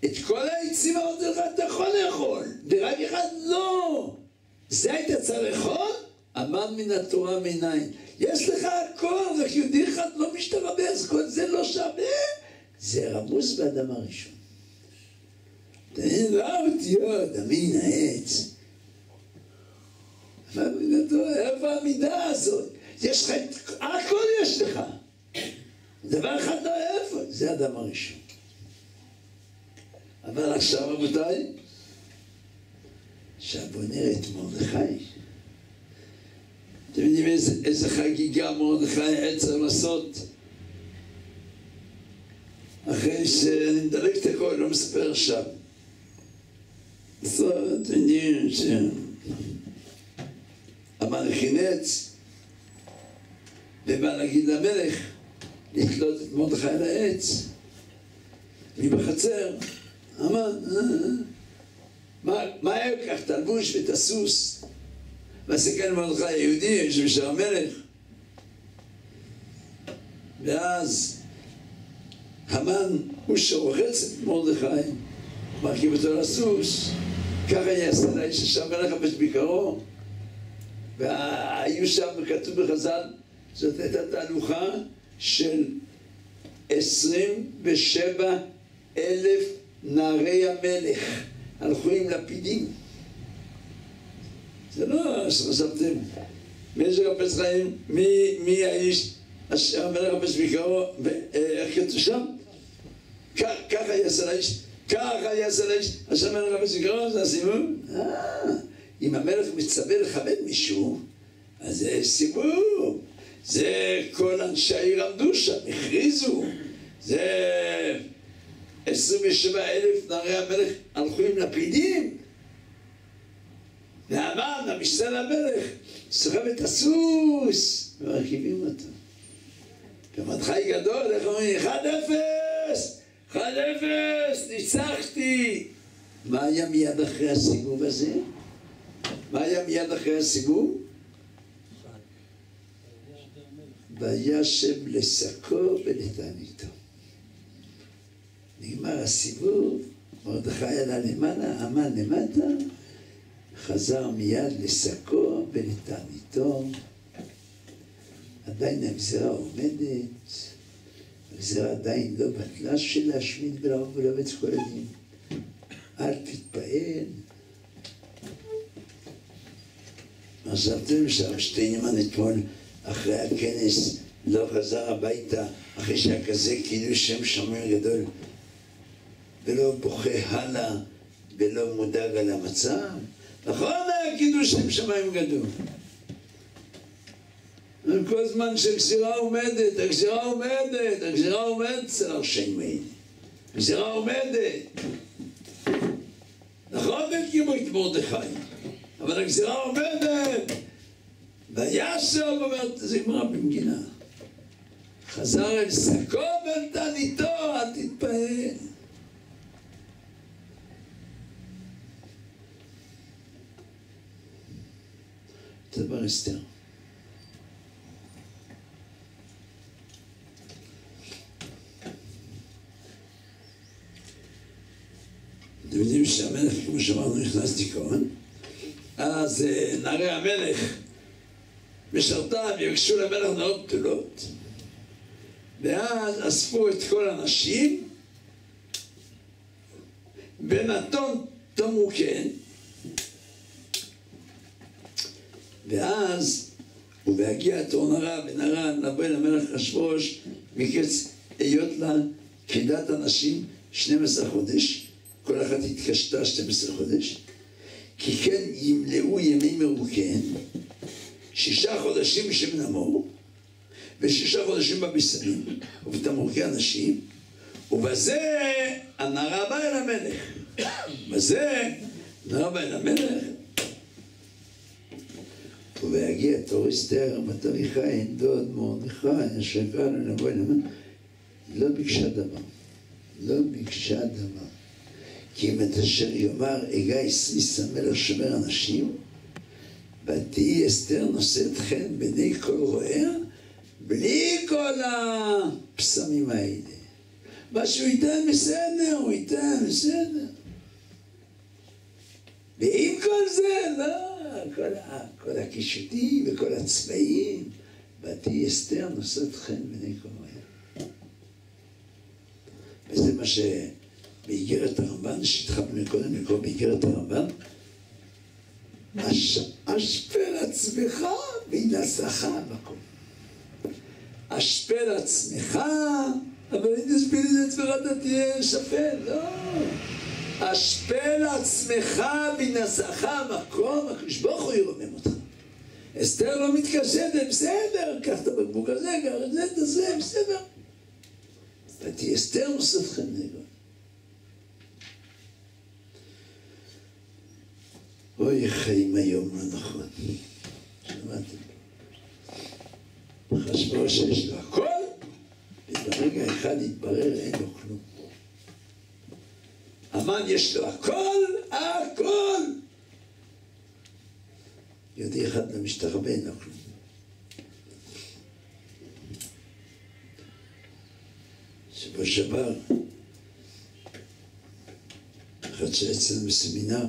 Speaker 1: את כל העצים אמרתי לך אתה יכול לאכול, ורק אחד לא. זה היית צריך לאכול? המן מן התורה מנין. יש לך הכל, רק יהודי אחד לא משתרבה, אז כל זה לא שווה. זה רמוז באדם הראשון. תן לה אותיות, אמין העץ. איפה המידה הזאת? יש לך הכל יש לך. דבר אחד לא איפה, זה אדם הראשון. אבל עכשיו רבותיי, עכשיו בואו נראה את מרדכי. אתם יודעים איזה, איזה חגיגה מרדכי היה צריך לעשות? אחרי שאני מדלג את הכל, לא מספר עכשיו. אז אתם יודעים שהמן חינץ ובא להגיד למלך לתלות את מרדכי על העץ מבחצר. המן, אה, אה. מה היה לקח את הלבוש ואת הסוס? והסכן מרדכי היהודי, יושב שם המלך. ואז המן הוא שרוחץ את מרדכי, מרכיב אותו לסוס, ככה יעשה לאיש המלך חפש ביקרו. והיו שם, כתוב בחז"ל, זאת הייתה תהלוכה של עשרים ושבע אלף נערי המלך, הלכו עם לפידים. זה לא שחשבתם. מי שחפש חיים? מי, מי האיש אשר המלך חפש ביקרו? ואיך כתוב שם? ככה יעשה לאיש, ככה יעשה לאיש אשר המלך חפש ביקרו, זה הסיבוב? אה, אם המלך מצווה לכבד מישהו, אז זה סיבוב. זה כל אנשי העיר עמדו שם, הכריזו. זה 27 אלף נערי המלך הלכו עם לפידים. והמן, המשנה למלך, סוחב את הסוס, ומרכיבים אותו. ומדחי גדול, איך אומרים? 1-0! 1-0! ניצחתי! מה היה מיד אחרי הסיבוב הזה? מה היה מיד אחרי הסיבוב? וישב לשקו ולתעניתו. נגמר הסיבוב, מרדכי עלה למעלה, המן למטה, חזר מיד לשקו ולתעניתו. עדיין הגזרה עומדת, הגזרה עדיין לא בטלה של להשמיד ולהרוג ולאבד את כל הדין. אל תתפעל. חשבתם שהרב שטיינמן אתמול אחרי הכנס לא חזר הביתה אחרי שהיה כזה כאילו שם שומר גדול ולא בוכה הלאה ולא מודאג על המצב? נכון היה קידוש שם שמיים גדול. כל זמן שהגזירה עומדת, הגזירה עומדת, הגזירה עומדת אצל הרשעים. הגזירה עומדת. נכון והקימו את מרדכי. אבל הגזירה עומדת. וישב, אומרת, זה גמרא במגינה. חזר אל שקו ואל תעניתו, אל תתפעל. תדבר אסתר. אתם יודעים שהמלך, כמו שאמרנו, נכנס דיכאון, אז אה, נערי המלך משרתיו יבקשו למלך נאות בתולות, ואז אספו את כל הנשים, ונתון תמו כן, ואז, ובהגיע תור נרא ונרא נבוא אל המלך אחשוורוש, מקץ היות לה כדת הנשים 12 חודש, כל אחת התקשתה 12 חודש, כי כן ימלאו ימי מרוקן, שישה חודשים בשמן המור, ושישה חודשים בביסמים, ובתמרוקי הנשים, ובזה הנערה באה אל המלך. בזה הנערה באה אל המלך, ויגיע תור אסתר, בתריכה אין דוד מרדכי, אשר קרא לו לבוא אל המלך, לא ביקשה דבר. לא ביקשה דבר. כי אם את אשר יאמר אגע אסריס המלך שומר אנשים, ותהי אסתר נושאת חן בעיני כל רועיה, בלי כל הפסמים האלה. מה שהוא ייתן בסדר, הוא ייתן בסדר. ועם כל זה, לא, כל, ה, כל הקישוטים וכל הצבעים, ותהי אסתר נושאת חן כל רועיה. וזה מה שבאיגרת הרמב"ן, שהתחלנו קודם לקרוא באיגרת הרמב"ן, אשפל עצמך וינשאך המקום. אשפל עצמך, אבל אם תשפיל את עצמך אתה תהיה שפל, לא. אשפל עצמך וינשאך המקום, הקדוש ברוך הוא ירומם אותך. אסתר לא מתקשטת, בסדר, קח את הבקבוק הזה, קח את זה, תעשה, בסדר. ותהיה אסתר חן נגד. אוי, חיים היום לא נכון. שמעתם? חשבו שיש לו הכל, וברגע אחד התברר אין לו כלום. המן יש לו הכל, הכל! יהודי אחד לא משתחווה, אין לו כלום. שבוע שעבר, אחד שאצלנו בסמינר,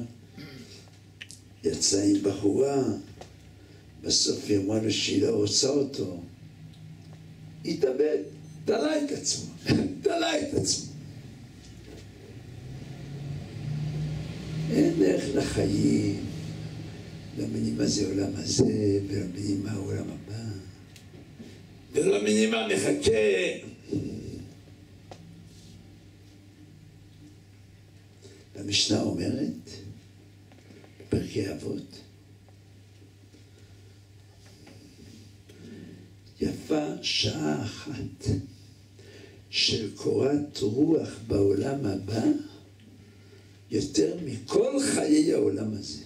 Speaker 1: יצא עם בחורה, בסוף היא אמרה לו שהיא לא רוצה אותו, התאבד, תלה את עצמו, תלה את עצמו. אין דרך לחיים, לא מבינים מה זה עולם הזה, ולא מבינים מה העולם הבא, ולא מבינים מה מחכה. המשנה אומרת, בפרקי אבות, יפה שעה אחת של קורת רוח בעולם הבא יותר מכל חיי העולם הזה.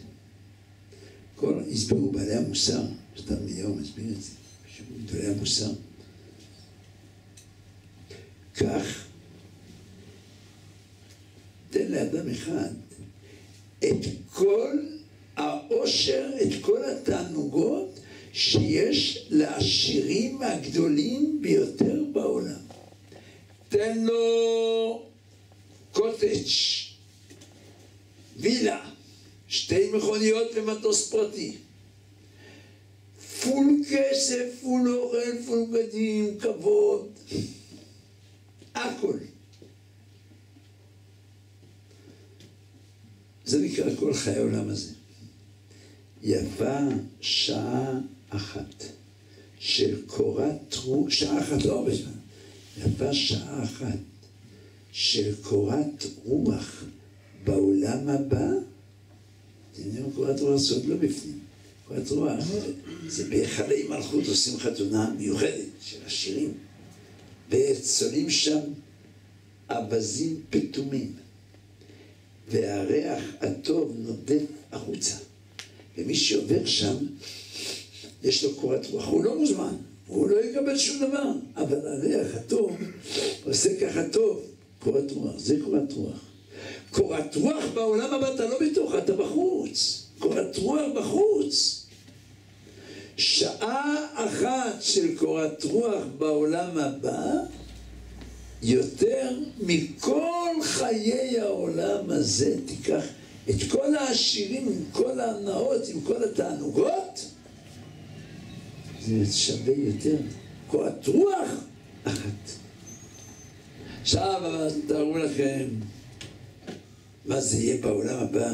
Speaker 1: כל, הסבירו בעלי המוסר, סתם אליהו מסביר את זה, גדולי המוסר. כך, תן לאדם אחד את כל העושר, את כל התענוגות שיש לעשירים הגדולים ביותר בעולם. תן לו קוטג', וילה, שתי מכוניות ומטוס פרטי. פול כסף, פול אוכל, פול בגדים, כבוד, הכל. זה נקרא כל חיי העולם הזה. יפה שעה אחת של קורת רוח, שעה אחת לא הרבה זמן, יפה שעה אחת של קורת רוח בעולם הבא, קורת רוח זה עוד לא בפנים. קורת רוח זה בהיכלי מלכות עושים חתונה מיוחדת של השירים, וצולים שם אווזים פתומים. והריח הטוב נודף החוצה. ומי שעובר שם, יש לו קורת רוח. הוא לא מוזמן, הוא לא יקבל שום דבר, אבל הריח הטוב עושה ככה טוב. קורת רוח, זה קורת רוח. קורת רוח בעולם הבא אתה לא בתוך, אתה בחוץ. קורת רוח בחוץ. שעה אחת של קורת רוח בעולם הבא יותר מכל חיי העולם הזה. תיקח את כל העשירים עם כל ההנאות, עם כל התענוגות, זה שווה יותר. קורת רוח אחת. עכשיו תארו לכם מה זה יהיה בעולם הבא,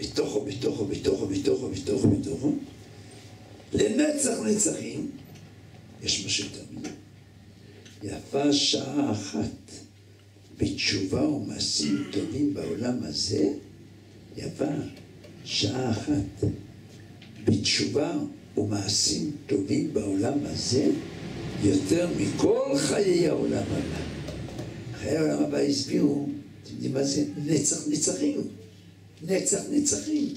Speaker 1: בתוכו, בתוכו, בתוכו, בתוכו, בתוכו, בתוכו. לנצח נצחים, יש יותר מזה. יפה שעה אחת בתשובה ומעשים טובים בעולם הזה, יפה שעה אחת בתשובה ומעשים טובים בעולם הזה, יותר מכל חיי העולם הבא. חיי העולם הבא הסבירו, אתם יודעים מה זה? נצח נצחים. נצח נצחים.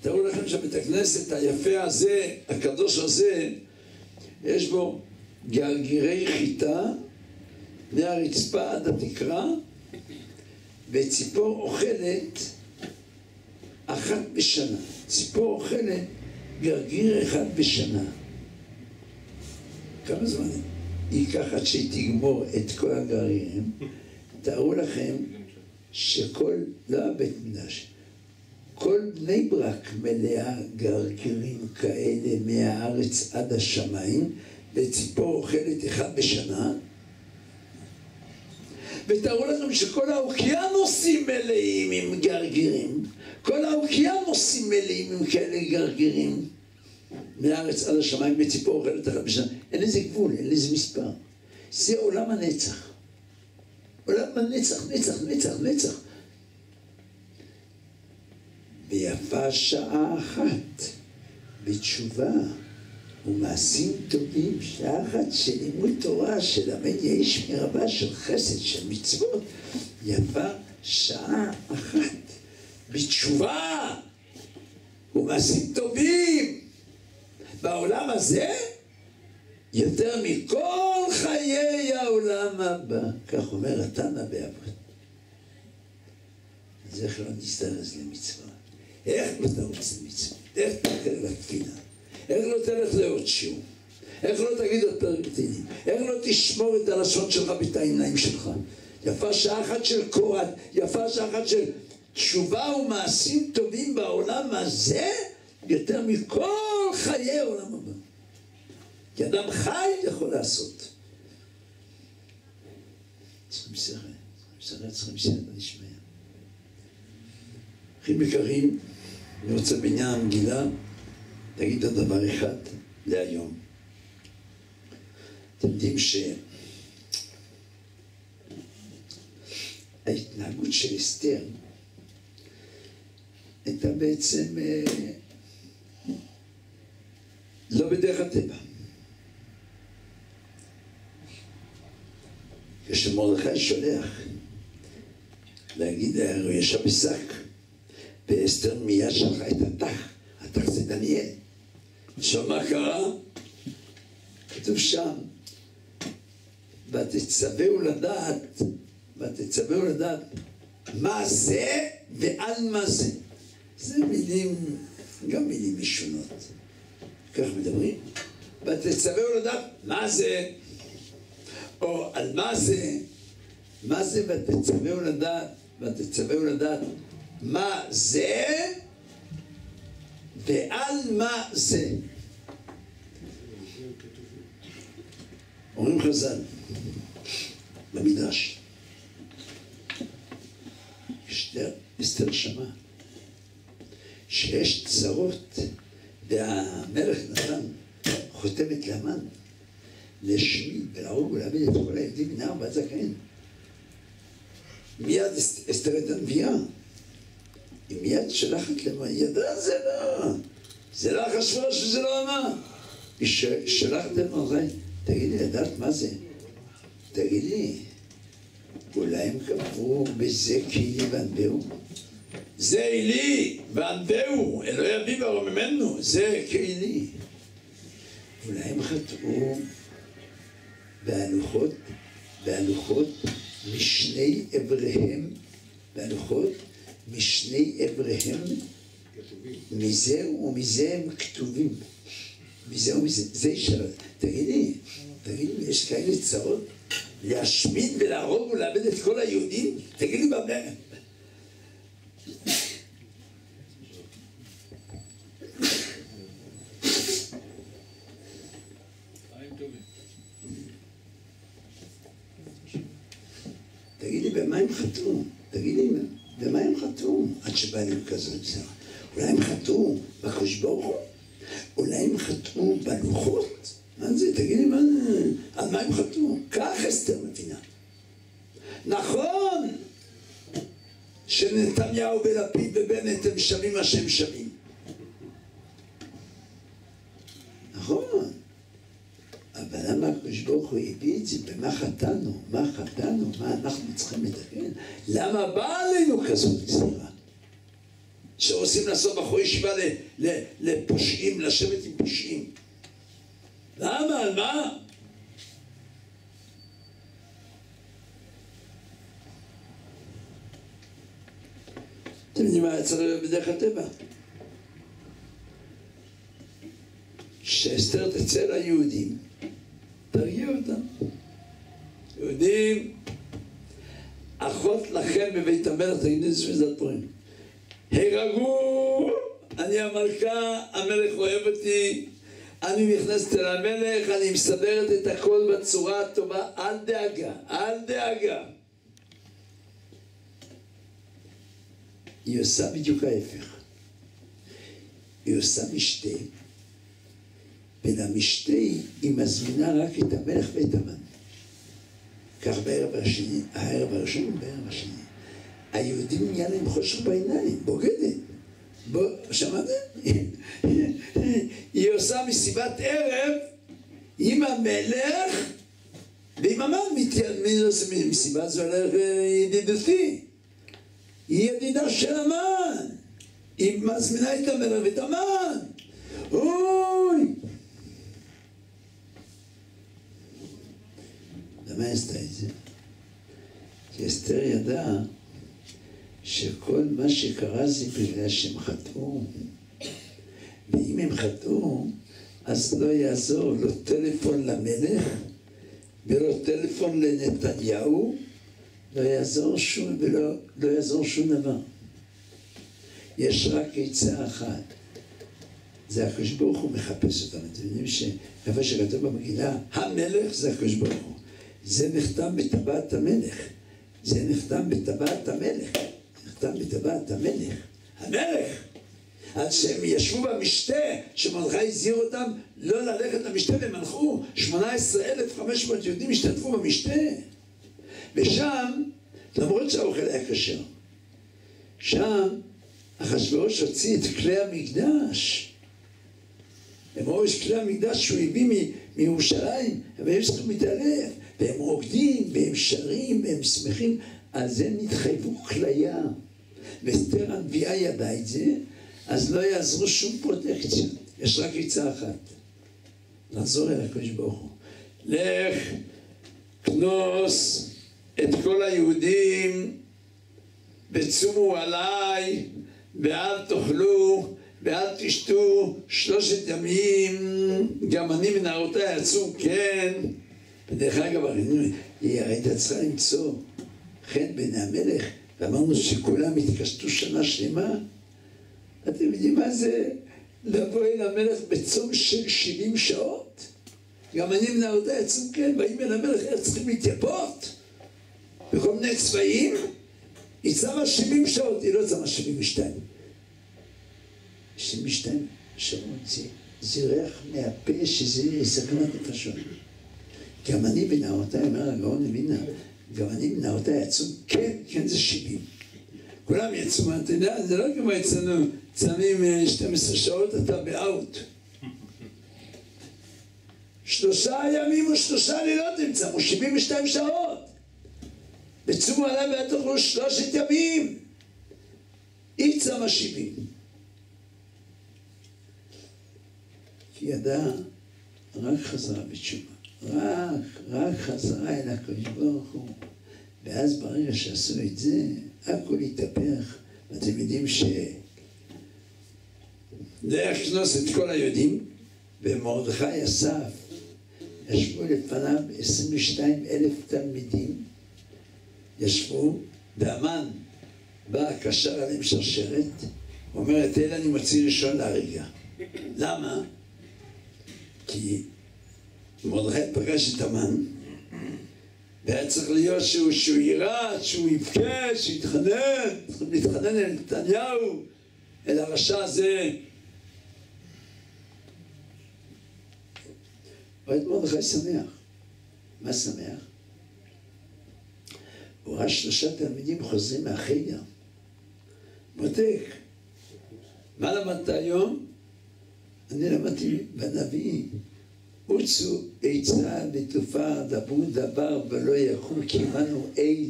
Speaker 1: תארו לכם שבית הכנסת היפה הזה, הקדוש הזה, יש בו גרגירי חיטה מהרצפה עד התקרה, וציפור אוכלת אחת בשנה. ציפור אוכלת גרגיר אחד בשנה. כמה זמן ייקח עד שהיא תגמור את כל הגרגירים? תארו לכם שכל, לא הבית מקדש, כל בני ברק מלאה גרגירים כאלה מהארץ עד השמיים, וציפור אוכלת אחד בשנה. ותארו לכם שכל האוקיינוסים מלאים עם גרגירים, כל האוקיינוסים מלאים עם כאלה גרגירים. מהארץ עד השמיים וציפור אוכלת אחת בשנה. אין לזה גבול, אין לזה מספר. זה עולם הנצח. עולם הנצח, נצח, נצח, נצח. ויפה שעה אחת בתשובה ומעשים טובים, שעה אחת של לימוד תורה, של עמד יהי שמירה של חסד, של מצוות, יפה שעה אחת בתשובה ומעשים טובים בעולם הזה יותר מכל חיי העולם הבא. כך אומר התנא באבות. אז איך לא נזדרז למצווה? איך לא תרוץ למצווה? איך תאחר לתפילה? איך לא תלך לעוד שיעור? איך לא תגיד עוד פרק תהילים? איך לא תשמור את הלשון שלך ואת העיניים שלך? יפה שעה אחת של קורת, יפה שעה אחת של תשובה ומעשים טובים בעולם הזה, יותר מכל חיי העולם הבא. כי אדם חי יכול לעשות. צריכים שכל, צריכים שכל, צריכים שכל נשמע. אחים יקרים, אני רוצה בעניין המגילה להגיד עוד דבר אחד להיום. אתם יודעים שההתנהגות של אסתר הייתה בעצם אה, לא בדרך הטבע. כשמרדכי שולח להגיד, הוא ישב בשק, ואסתר מיד שלחה את התח, התח זה דניאל. עכשיו מה קרה? כתוב שם, ותצווהו לדעת, ותצווהו לדעת מה זה ועל מה זה. זה מילים, גם מילים משונות. כך מדברים. ותצווהו לדעת מה זה, או על מה זה, מה זה ותצווהו לדעת, ותצווהו לדעת מה זה ועל מה זה. אומרים חז"ל במדרש, אסתר, שמע שיש צרות והמלך נתן חותמת להמן להשמיד ולהרוג ולהביא את כל הילדים מנער ועד זקן. מיד אסתר הייתה נביאה. היא מיד שלחת למה, היא ידעה זה לא, זה לא חשבה שזה לא אמר. היא שלחת למרדכי, תגידי, ידעת מה זה? תגידי, אולי הם קבעו בזה כאילו וענווהו? זה עילי וענווהו, אלוהי אביו הרוממנו, זה כעילי. אולי הם חטאו בהלוחות, בהלוחות משני אבריהם, בהלוחות משני אבריהם. מזה ומזה הם כתובים. מזה ומזה, זה ישר. תגידי, תגידי, יש כאלה צרות? להשמיד ולהרוג ולאבד את כל היהודים? תגידי, במה?
Speaker 2: חיים טובים.
Speaker 1: תגידי, במה הם חטאו? תגידי, במה הם חטאו? להם כזאת גזרה. אולי הם חטאו בקדוש ברוך הוא? אולי הם חטאו בלוחות? מה זה? תגידי, מה זה? על מה הם חטאו? כך אסתר מבינה. נכון שנתניהו ולפיד ובנט הם שווים מה שהם שווים. נכון. אבל למה הקדוש ברוך הוא הביא את זה? במה חטאנו? מה חטאנו? מה אנחנו צריכים לתקן? למה באה עלינו כזאת גזירה? שרוצים לעשות בחורי ישיבה לפושעים, לשבת עם פושעים. למה? על מה? אתם יודעים מה היה צריך בדרך הטבע? שאסתר תצא ליהודים, תרגיע אותם. יהודים, אחות לכם בבית המלך, תגידו את זה דברים. הירגעו, אני המלכה, המלך אוהב אותי, אני נכנסת אל המלך, אני מסדרת את הכל בצורה הטובה, אל דאגה, אל דאגה. היא עושה בדיוק ההפך. היא עושה משתה, ולמשתה היא מזמינה רק את המלך ואת המן. כך בערב השני, הערב הראשון ובערב השני. היהודים נהיה להם חושך בעיניים, בוגדת. בוא, שמעתם? היא עושה מסיבת ערב עם המלך ועם המן. עושה מסיבה זה הולך אה, ידידותי. היא ידידה של המן. היא מזמינה את המלך ואת המן. אוי! למה עשתה את זה? כי אסתר ידעה שכל מה שקרה זה בגלל שהם חטאו. ואם הם חטאו, אז לא יעזור לא טלפון למלך ולא טלפון לנתניהו, לא יעזור שום, ולא לא יעזור שום דבר. יש רק עצה אחת. זה הקדוש ברוך הוא מחפש אותם. אתם יודעים שאיפה שכתוב במגילה, המלך זה הקדוש ברוך הוא. זה נחתם בטבעת המלך. זה נחתם בטבעת המלך. בטבעת המלך. המלך! עד שהם ישבו במשתה, שמלכה הזהיר אותם לא ללכת למשתה, והם הלכו, 18,500 יהודים השתתפו במשתה. ושם, למרות שהאוכל היה כשר, שם אחשוורוש הוציא את כלי המקדש. ראו את כלי המקדש שהוא הביא מירושלים, והם צריכים להתעלף, והם רוקדים, והם שרים, והם שמחים, על זה נתחייבו כליה. ואסתר הנביאה ידעה את זה, אז לא יעזרו שום פרוטקציות. יש רק עצה אחת, לחזור אל הקדוש ברוך הוא. לך, כנוס את כל היהודים וצומו עליי ואל תאכלו ואל תשתו שלושת ימים גם אני מנערותיי אצום כן ודרך אגב היא הייתה צריכה למצוא חן בעיני המלך ואמרנו שכולם התקשטו שנה שלמה אתם יודעים מה זה לבוא אל המלך בצום של 70 שעות? גם אני מנערותיי אצום כן באים אל המלך איך צריכים להתייפות בכל מיני צבעים היא צמה 70 שעות, היא לא צמה 72. 72 שעות זה, זה ריח מהפה שזה סכנת נפשות. גם אני בנערותיי, אומר הגאון מווילנה, גם אני בנערותיי עצום, כן, כן זה 70. כולם יצאו, אתה יודע, זה לא כמו אצלנו, צמים אה, 12 שעות, אתה באאוט. שלושה ימים ושלושה לילות הם צמו, 72 שעות. וצומו עליו ועד תאכלו שלושת ימים. אי צם השבעים. כי ידע רק חזרה בתשובה. רק, רק חזרה אל הקדוש ברוך הוא. ואז ברגע שעשו את זה, הכל התהפך. ואתם יודעים ש... דרך כנוס את כל היהודים, ומרדכי אסף, ישבו לפניו 22 אלף תלמידים, ישבו, והמן בא, קשר עליהם שרשרת, אומר, את אלה אני מוציא ראשון להריגה. למה? כי מרדכי פגש את המן, והיה צריך להיות שהוא, שהוא יירש, שהוא יבכה, שהוא יתחנן, צריכים להתחנן אל נתניהו, אל הרשע הזה. רואה את מרדכי שמח. מה שמח? הוא ראה שלושה תלמידים חוזרים מהחדר. בודק, מה למדת היום? אני למדתי בנביא, עוצו עצה ותופעה, דברו דבר ולא יקום כי עמנו אל.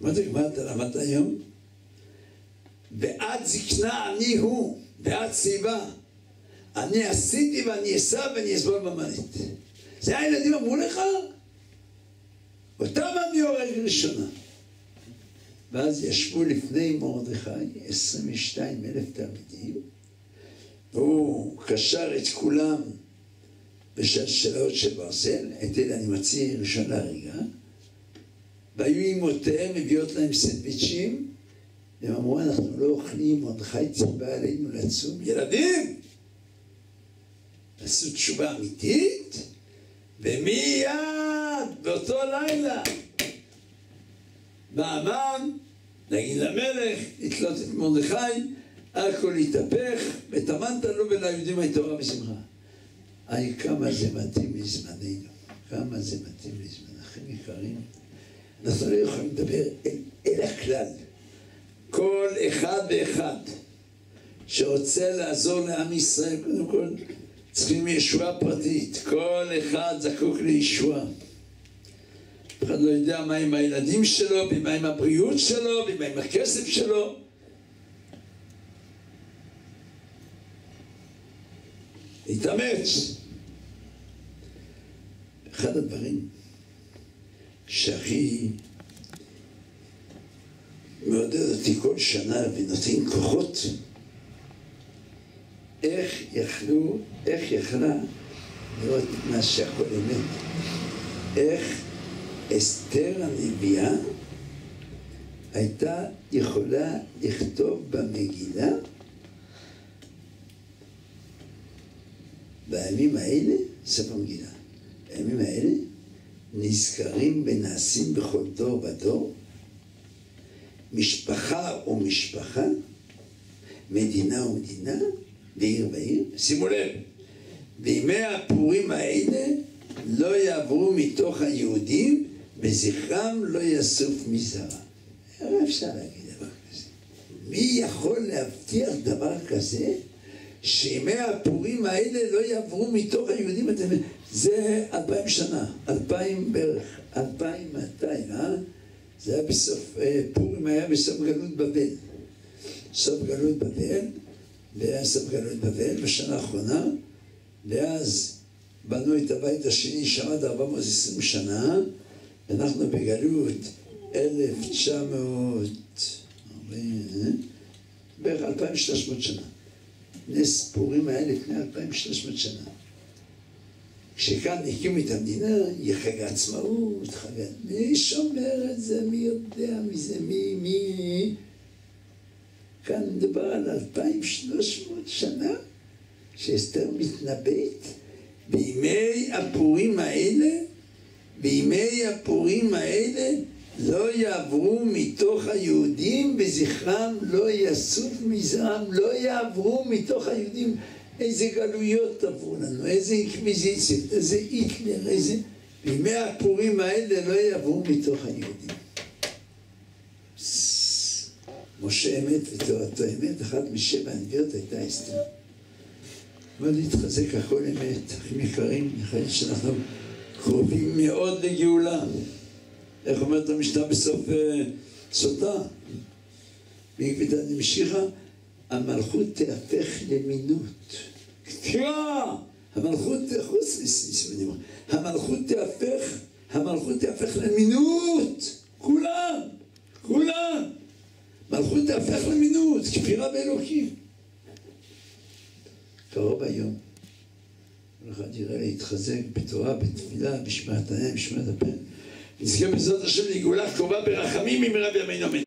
Speaker 1: מה זה אתה למדת היום? בעד זקנה אני הוא, בעד סיבה. אני עשיתי ואני אסע ואני אסבול במעלית. זה הילדים אמרו לך? אותם אני הורג ראשונה. ואז ישבו לפני מרדכי 22 אלף תלמידים, והוא קשר את כולם בשלשלות של ברזל, את אלה אני מציע ראשון להריגה, והיו אמותיהם מביאות להם סנדוויצ'ים, והם אמרו, אנחנו לא אוכלים, מרדכי ציווה עלינו לצום. ילדים! עשו תשובה אמיתית, ומיד, באותו לילה, והמן, נגיד למלך, לתלות את מרדכי, הכל התהפך, וטמנת לו וליהודים הייתה תורה בשמחה. היי, כמה זה מתאים לזמננו, כמה זה מתאים לזמן, אחים יקרים. אנחנו לא יכולים לדבר אל, אל הכלל. כל אחד ואחד שרוצה לעזור לעם ישראל, קודם כל, צריכים ישועה פרטית. כל אחד זקוק לישועה. אף אחד לא יודע מה עם הילדים שלו, ומה עם הבריאות שלו, ומה עם הכסף שלו. להתאמץ. אחד הדברים שהכי מעודד אותי כל שנה ונותן כוחות, איך יכלו, איך יכלה לראות מה שהכל אמת, איך אסתר הנביאה הייתה יכולה לכתוב במגילה בימים האלה, ספר מגילה, בימים האלה נזכרים ונעשים בכל דור ודור, משפחה ומשפחה, מדינה ומדינה, ועיר ועיר. שימו לב, בימי הפורים האלה לא יעברו מתוך היהודים וזכרם לא יסוף מזרע. איך אפשר להגיד דבר כזה? מי יכול להבטיח דבר כזה? שימי הפורים האלה לא יעברו מתוך היהודים, אתם, זה אלפיים שנה, אלפיים בערך, אלפיים מאתיים, אה? זה היה בסוף, אה, פורים היה בסוף גלות בבל. סוף גלות בבל, והיה סוף גלות בבל בשנה האחרונה, ואז בנו את הבית השני שעמד 420 שנה, אנחנו בגלות 1940, בערך 2,300 שנה. נס פורים היה לפני 2,300 שנה. כשכאן הקימו את המדינה, יהיה חג העצמאות, חג... מי שומר את זה? מי יודע מי זה? מי? מי? כאן מדובר על 2,300 שנה שאסתר מתנבאת בימי הפורים האלה, בימי הפורים האלה לא יעברו מתוך היהודים וזכרם לא יסוף מזרם, לא יעברו מתוך היהודים. איזה גלויות עברו לנו, איזה אינקוויזיציות, איזה היטלר, איזה... בימי הפורים האלה לא יעברו מתוך היהודים. משה אמת ותורתו אמת, אחת משבע הנביאות הייתה אסתר. אבל להתחזק הכל אמת, אחים יקרים, אחרי שאנחנו קרובים מאוד לגאולה. איך אומרת המשנה בסוף אה, סוטה? בעקבות המשיכה, המלכות תהפך למינות. כפירה! המלכות, המלכות תהפך, המלכות תהפך למינות! כולם! כולם! מלכות תהפך למינות, כפירה באלוקים. קרוב היום. כל אחד יראה להתחזק בתורה, בתפילה, בשמעת האם, בשמעת הפן. נזכה בעזרת השם לגאולה קרובה ברחמים ממרב ימינו אמן.